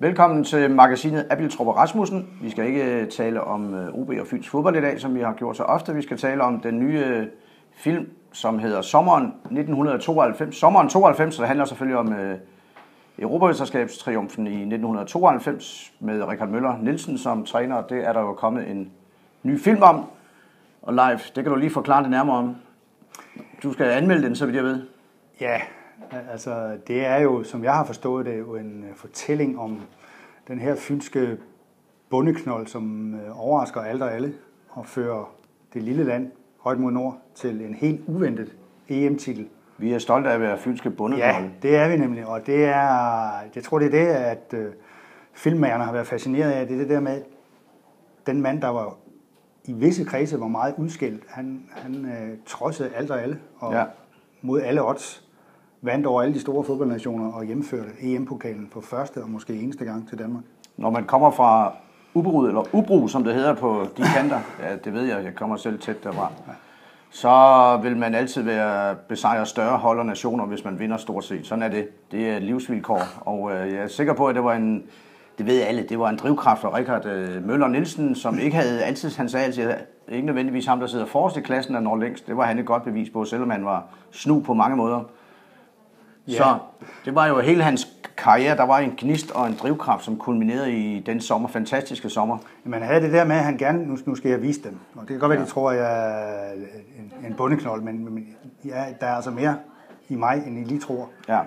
Velkommen til magasinet Abiltrup og Rasmussen. Vi skal ikke øh, tale om øh, OB og Fyns fodbold i dag, som vi har gjort så ofte. Vi skal tale om den nye øh, film, som hedder Sommeren 1992. Sommeren 92, så det handler selvfølgelig om øh, Europamesterskabstriumfen i 1992 med Richard Møller Nielsen som træner. Det er der jo kommet en ny film om. Og live, det kan du lige forklare det nærmere om. Du skal anmelde den, så vidt jeg ved. Ja, altså det er jo, som jeg har forstået det, jo en øh, fortælling om den her fynske bundeknold, som øh, overrasker alt og alle og fører det lille land højt mod nord til en helt uventet EM-titel. Vi er stolte af at være fynske bundeknold. Ja, det er vi nemlig, og det er, jeg tror det er det, at øh, filmmagerne har været fascineret af, det er det der med, den mand, der var i visse kredse var meget udskilt, han, han øh, trodsede alt og alle, og ja. mod alle odds vandt over alle de store fodboldnationer og hjemførte EM-pokalen for første og måske eneste gang til Danmark. Når man kommer fra Uberud, eller Ubru, som det hedder på de kanter, ja, det ved jeg, jeg kommer selv tæt derfra, så vil man altid være besejre større hold og nationer, hvis man vinder stort set. Sådan er det. Det er et livsvilkår, og øh, jeg er sikker på, at det var en, det ved alle, det var en drivkraft for Richard øh, Møller Nielsen, som ikke havde altid, han sagde altid, ikke nødvendigvis ham, der sidder forrest i klassen, der når længst. Det var han et godt bevis på, selvom han var snu på mange måder. Ja. Så det var jo hele hans karriere, der var en gnist og en drivkraft, som kulminerede i den sommer, fantastiske sommer. Man havde det der med, at han gerne, nu, nu skal jeg vise dem, og det kan godt være, ja. de tror, jeg er en, en bundeknold, men, men ja, der er altså mere i mig, end I lige tror. Ja.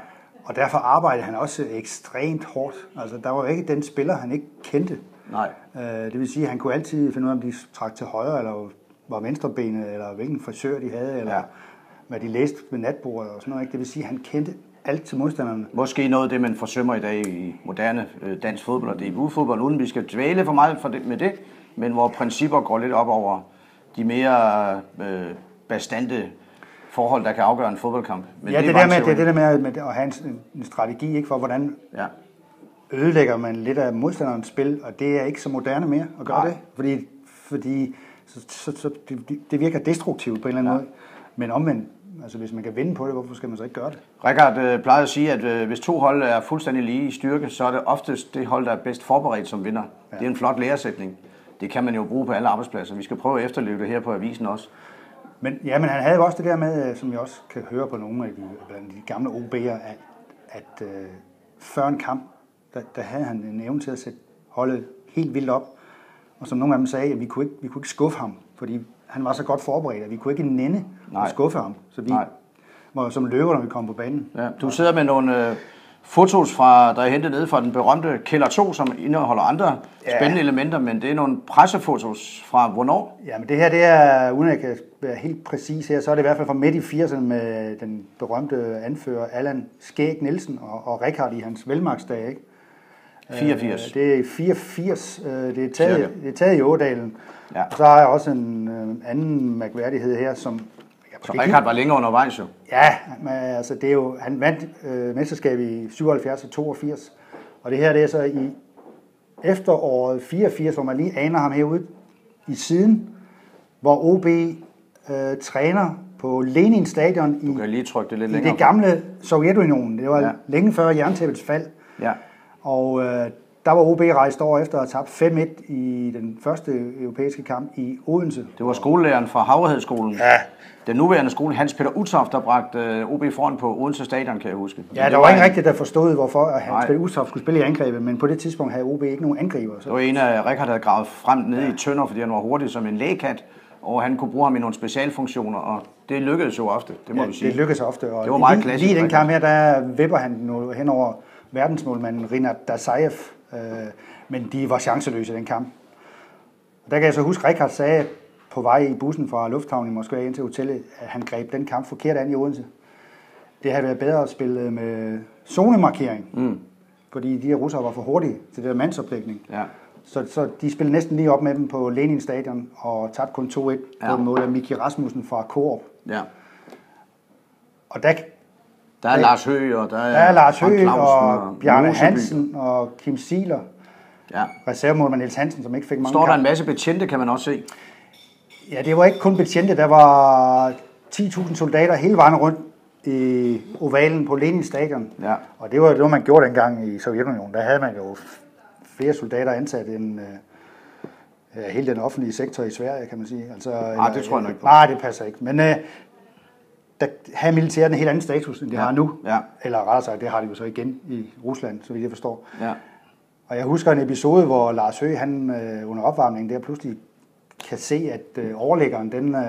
Og derfor arbejdede han også ekstremt hårdt. Altså, der var jo ikke den spiller, han ikke kendte. Nej. Øh, det vil sige, at han kunne altid finde ud af, om de trak til højre, eller var venstrebenet, eller hvilken frisør de havde, eller ja. hvad de læste ved natbordet og sådan noget. Ikke? Det vil sige, at han kendte alt til modstanderne. Måske noget af det, man forsømmer i dag i moderne øh, dansk fodbold og DBU-fodbold, uden vi skal dvæle for meget for det, med det, men hvor principper går lidt op over de mere øh, bastante forhold, der kan afgøre en fodboldkamp. Men ja, det, det, der med, det, det der med, med at have en, en strategi ikke, for, hvordan ja. ødelægger man lidt af modstanderens spil, og det er ikke så moderne mere at gøre Nej. det, fordi, fordi så, så, så det, det virker destruktivt på en eller anden ja. måde. Men omvendt, altså hvis man kan vinde på det, hvorfor skal man så ikke gøre det? Rikard øh, plejede at sige, at øh, hvis to hold er fuldstændig lige i styrke, så er det oftest det hold, der er bedst forberedt, som vinder. Ja. Det er en flot læresætning. Det kan man jo bruge på alle arbejdspladser. Vi skal prøve at efterleve det her på avisen også. Men, ja, men han havde jo også det der med, øh, som jeg også kan høre på nogle af de, blandt de gamle OB'er, at, at uh, før en kamp, der, der havde han en evne til at sætte holdet helt vildt op. Og som nogle af dem sagde, at vi kunne ikke, vi kunne ikke skuffe ham, fordi han var så godt forberedt, at vi kunne ikke nænde at skuffe ham. Så vi Nej. var som løver, når vi kom på banen. Ja, du sidder med nogle øh, fotos, fra, der er hentet ned fra den berømte Kælder 2, som indeholder andre ja. spændende elementer, men det er nogle pressefotos fra hvornår? Ja, men det her, det er, uden at jeg kan være helt præcis her, så er det i hvert fald fra midt i 80'erne med den berømte anfører Allan Skæg Nielsen og, og Richard i hans velmagsdag, ikke? 84. Øh, det er 84. Øh, det, er taget, det er taget i Ådalen. Ja. Og så har jeg også en øh, anden mærkværdighed her, som... Jeg så Richard var længere undervejs jo. Ja, men altså det er jo... Han vandt øh, mesterskabet i 77 og 82. Og det her, det er så i efteråret 84, hvor man lige aner ham herude i siden, hvor OB øh, træner på Lenin Stadion i, du kan lige trykke det, lidt i det gamle Sovjetunionen. Det var ja. længe før jerntæppets fald. Ja. Og øh, der var OB rejst over efter at have tabt 5-1 i den første europæiske kamp i Odense. Det var skolelæreren fra Havrehedsskolen. Ja. Den nuværende skole, Hans Peter Uthoff, der bragte øh, OB foran på Odense Stadion, kan jeg huske. Ja, der var ikke rigtigt, der forstod, hvorfor Hans Peter Uthoff skulle spille i angrebet, men på det tidspunkt havde OB ikke nogen angriber. Så. Det var en af Rikard havde gravet frem nede ja. i Tønder, fordi han var hurtig som en lægekat, og han kunne bruge ham i nogle specialfunktioner, og det lykkedes jo ofte, det må ja, vi sige. det lykkedes ofte, og det var meget lige, klassisk. Lige den kamp her, der vipper han nu hen over verdensmålmanden Rinat Dasayev, øh, men de var chanceløse i den kamp. Og der kan jeg så huske, at Rikard sagde på vej i bussen fra lufthavnen i Moskva ind til hotellet, at han greb den kamp forkert an i Odense. Det havde været bedre at spille med zonemarkering, mm. fordi de her russere var for hurtige til det der mandsopdækning. Ja. Så, så de spillede næsten lige op med dem på Lenin Stadion og tabte kun 2-1 ja. på en mål af Miki Rasmussen fra Coop. Ja. Og der, der er Lars Høgh, og der er, der er Lars Høgh, og, og Bjarne Moseby. Hansen, og Kim Siler. Ja. Reservemålmand Niels Hansen, som ikke fik mange Står der en masse betjente, kan man også se? Ja, det var ikke kun betjente. Der var 10.000 soldater hele vejen rundt i ovalen på Lenin stadion. Ja. Og det var det, var man gjorde dengang i Sovjetunionen. Der havde man jo flere soldater ansat end øh, hele den offentlige sektor i Sverige, kan man sige. Altså, Nej, det tror jeg nok ikke på. Nej, det passer ikke. Men øh, der havde militæret en helt anden status, end det Ja. har nu. Ja. Eller rettere sagt, det har de jo så igen i Rusland, så vidt jeg forstår. Ja. Og jeg husker en episode, hvor Lars Høgh, han øh, under opvarmningen der pludselig kan se, at øh, overlæggeren, den, øh,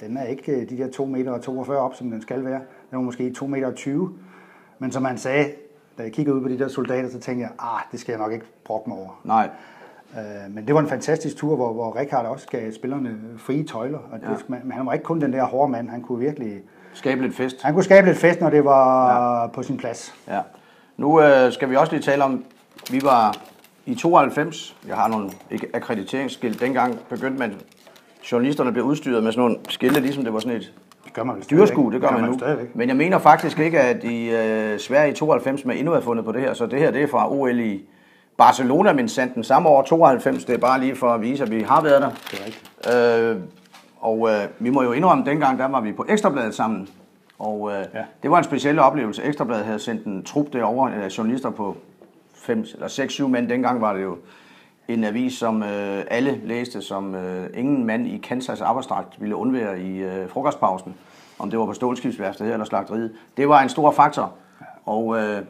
den er ikke de der 2 meter og 42 op, som den skal være. Den var måske 2 meter og 20. Men som han sagde, da jeg kiggede ud på de der soldater, så tænkte jeg, ah, det skal jeg nok ikke brokke mig over. Nej. Øh, men det var en fantastisk tur, hvor, hvor Rikard også gav spillerne frie tøjler. Og det, Ja. ja. Men han var ikke kun den der hårde mand, han kunne virkelig... Skabe lidt fest. Han kunne skabe lidt fest, når det var ja. på sin plads. Ja. Nu øh, skal vi også lige tale om, vi var i 92, jeg har nogle ikke akkrediteringsskilt, dengang begyndte man, journalisterne blev udstyret med sådan nogle skilte, ligesom det var sådan et Det gør man vel dyreskue, det gør man man nu. stadigvæk. Men jeg mener faktisk ikke, at i øh, Sverige i 92 man endnu har fundet på det her, så det her det er fra OL i Barcelona, men sandt den samme år 92, det er bare lige for at vise, at vi har været der. Det er rigtigt. Øh, og øh, vi må jo indrømme, at dengang der var vi på Ekstrabladet sammen. Og øh, ja. Det var en speciel oplevelse. Ekstrabladet havde sendt en trup derover af journalister på 5 eller 6-7 mænd. Dengang var det jo en avis, som øh, alle læste, som øh, ingen mand i Kansas arbejdsdragt ville undvære i øh, frokostpausen. Om det var på stålskibsværftet eller slagteriet. Det var en stor faktor. Og øh,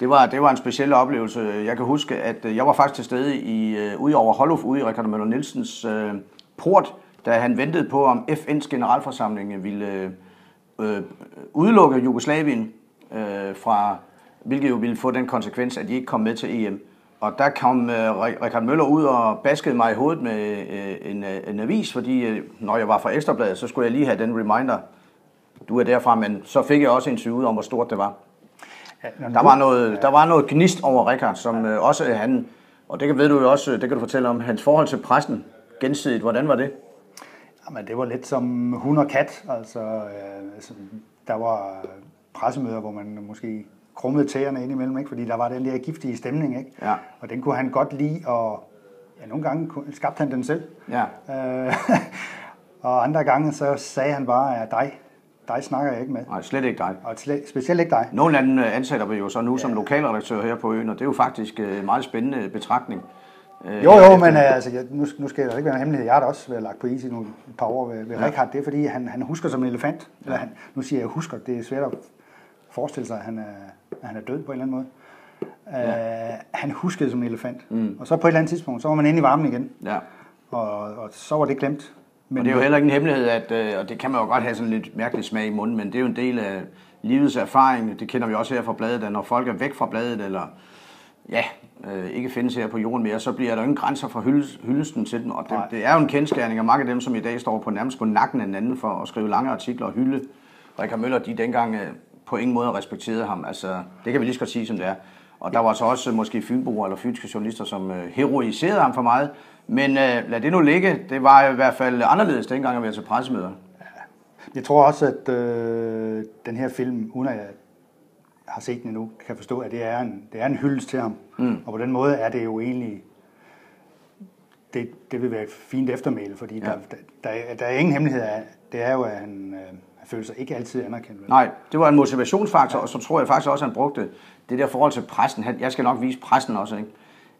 det var, det var en speciel oplevelse. Jeg kan huske, at øh, jeg var faktisk til stede i, øh, ude over Hollof, ude i Richard Møller Nielsens øh, port, da han ventede på, om FN's generalforsamling ville øh, udelukke Jugoslavien øh, fra, hvilket jo ville få den konsekvens, at de ikke kom med til EM. Og der kom øh, Ri- Richard Møller ud og baskede mig i hovedet med øh, en, øh, en avis, fordi øh, når jeg var fra Ekstrabladet, så skulle jeg lige have den reminder, du er derfra, men så fik jeg også en syge ud om, hvor stort det var. Ja, Der var noget, der var noget gnist over Rikard, som øh, også han, og det kan- ved du jo også, det kan du fortælle om, hans forhold til pressen gensidigt, hvordan var det? Jamen, det var lidt som hund og kat. Altså, øh, der var pressemøder, hvor man måske krummede tæerne indimellem, ikke? fordi der var den der giftige stemning. Ikke? Ja. Og den kunne han godt lide, og ja, nogle gange skabte han den selv. Ja, Øh, og andre gange så sagde han bare, at dig, dig snakker jeg ikke med. nej, slet ikke dig. Og slet, specielt ikke dig. Nogle af dem øh, ansætter vi jo så nu som lokalredaktør her på øen, og det er jo faktisk øh, en meget spændende betragtning. Øh, Jo, jo, men øh, altså, jeg, nu, nu skal der ikke være en hemmelighed. Jeg har da også været lagt på is i nogle et par år ved, ved ja. Richard. Det er fordi, han, han husker som en elefant. Eller han, nu siger jeg husker, det er svært at forestille sig, at han er, at han er død på en eller anden måde. Ja. Uh, han huskede som en elefant. Mm. Og så på et eller andet tidspunkt, så var man inde i varmen igen. Ja. Og, og så var det glemt. Men det er jo heller ikke en hemmelighed, at, øh, og det kan man jo godt have sådan lidt mærkelig smag i munden, men det er jo en del af livets erfaring. Det kender vi også her fra bladet, at når folk er væk fra bladet, eller ja, øh, ikke findes her på jorden mere, så bliver der ingen grænser for hyldes, hyldesten til dem. Og det, Nej. det er jo en kendskærning, og mange af dem, som i dag står på nærmest på nakken af hinanden for at skrive lange artikler og hylde Rikard Møller, de dengang øh, på ingen måde respekterede ham. Altså, det kan vi lige så godt sige, som det er. Og der var så også øh, måske fynboer eller fynske journalister, som øh, heroiserede ham for meget. Men øh, lad det nu ligge. Det var i hvert fald anderledes dengang at være til pressemøder. Jeg tror også, at øh, den her film, uden at har set den endnu, kan forstå, at det er en, det er en hyldest til ham. Mm. Og på den måde er det jo egentlig, det, det vil være et fint eftermæle, fordi ja. der, der, der, er- der er ingen hemmelighed af, det er jo, at han, øh, han føler sig ikke altid anerkendt. vel? Nej, det var en motivationsfaktor, og så tror jeg faktisk også, at han brugte det der forhold til pressen. Han, jeg skal nok vise pressen også, ikke?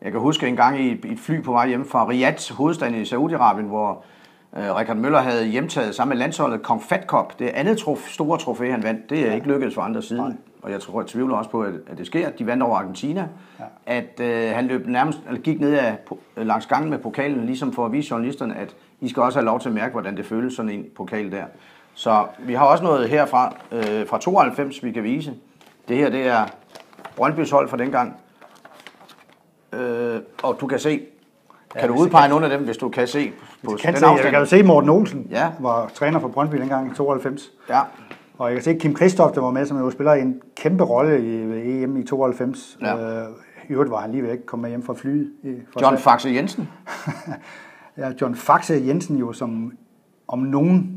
Jeg kan huske en gang i et, fly på vej hjem fra Riyadh, hovedstaden i Saudi-Arabien, hvor Richard Møller havde hjemtaget sammen med landsholdet Kong Fat Cup. Det andet trof, store trofæ, han vandt, det er ikke lykkedes for andre siden. Og jeg tror, jeg tvivler også på, at, det sker. De vandt over Argentina. Ja. At øh, han løb nærmest, eller gik ned af, po- langs gangen med pokalen, ligesom for at vise journalisterne, at I skal også have lov til at mærke, hvordan det føles sådan en pokal der. Så vi har også noget herfra øh, fra 92, vi kan vise. Det her, det er Brøndby's hold fra dengang. Øh, og du kan se, kan du udpege nogle af dem, hvis du kan se på Jeg kan, den se, jeg kan jo se Morten Olsen, Ja. var træner for Brøndby dengang i 92. Ja, Og jeg kan se Kim Kristoff, der var med, som jo spiller en kæmpe rolle i EM i 92. Ja. Øh, I øvrigt var han lige ved at komme hjem fra flyet. Fra John Faxe Jensen. Ja, John Faxe Jensen jo, som om nogen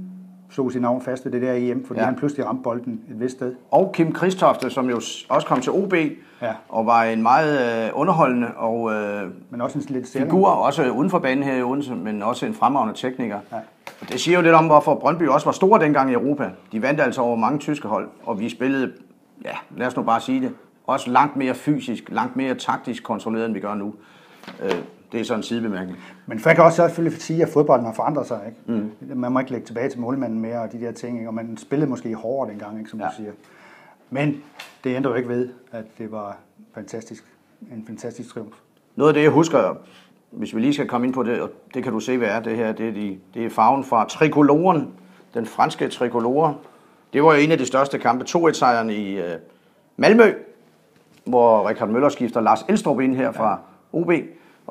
slog sin navn fast ved det der EM, fordi Ja. han pludselig ramte bolden et vist sted. Og Kim Kristofte, som jo også kom til OB, Ja. og var en meget øh, underholdende og øh, Men også en lidt særlig. figur, også uden for banen her i Odense, men også en fremragende tekniker. Ja. Og Det siger jo lidt om, hvorfor Brøndby også var store dengang i Europa. De vandt altså over mange tyske hold, og vi spillede, ja, lad os nu bare sige det, også langt mere fysisk, langt mere taktisk kontrolleret, end vi gør nu. Øh, det er sådan en sidebemærkning. Men jeg kan også selvfølgelig sige, at fodbolden har forandret sig. Ikke? Mm. Man må ikke lægge tilbage til målmanden mere og de der ting, ikke? og man spillede måske hårdere dengang, ikke, som ja. du siger. Men det ændrer jo ikke ved, at det var fantastisk, en fantastisk triumf. Noget af det, jeg husker, hvis vi lige skal komme ind på det, og det kan du se, hvad er det her, det er, de, det er farven fra trikoloren, den franske trikolore. Det var jo en af de største kampe, 2-1-sejren i øh, Malmø, hvor Richard Møller skifter Lars Elstrup ind her fra OB,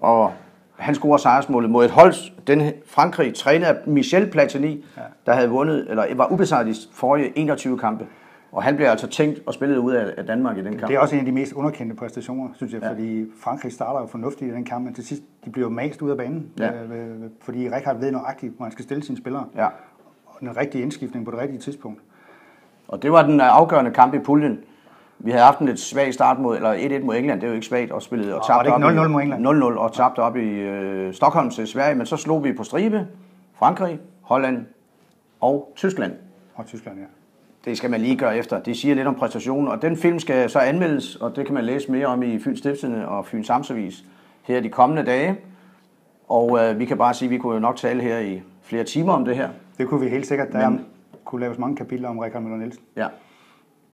og han scorer sejrsmålet mod et hold, den Frankrig, trænet af Michel Platini, ja. der havde vundet, eller var ubesejret i forrige 21 kampe. Og han bliver altså tænkt og spillet ud af Danmark i den kamp. Det er også en af de mest underkendte præstationer, synes jeg, Ja. fordi Frankrig starter jo fornuftigt i den kamp, men til sidst de bliver mast ud af banen, Ja. øh, øh, fordi Rikard ved nøjagtigt, hvor han skal stille sine spillere. Ja. Og den rigtige indskiftning på det rigtige tidspunkt. Og det var den afgørende kamp i puljen. Vi havde haft en lidt svag start mod, eller 1-1 mod England, det er jo ikke svagt, og spillede og var tabte det ikke op i- 0-0 mod England? 0-0 og tabte op i øh, Stockholm til Sverige, men så slog vi på stribe Frankrig, Holland og Tyskland. Og Tyskland, ja. Det skal man lige gøre efter. Det siger lidt om præstationen, og den film skal så anmeldes, og det kan man læse mere om i Fyns Stiftstidende og Fyns Amtsavis her de kommende dage. Og øh, vi kan bare sige, at vi kunne jo nok tale her i flere timer om det her. Det kunne vi helt sikkert. Der Men... kunne laves mange kapitler om Rikard Møller Nielsen. Ja.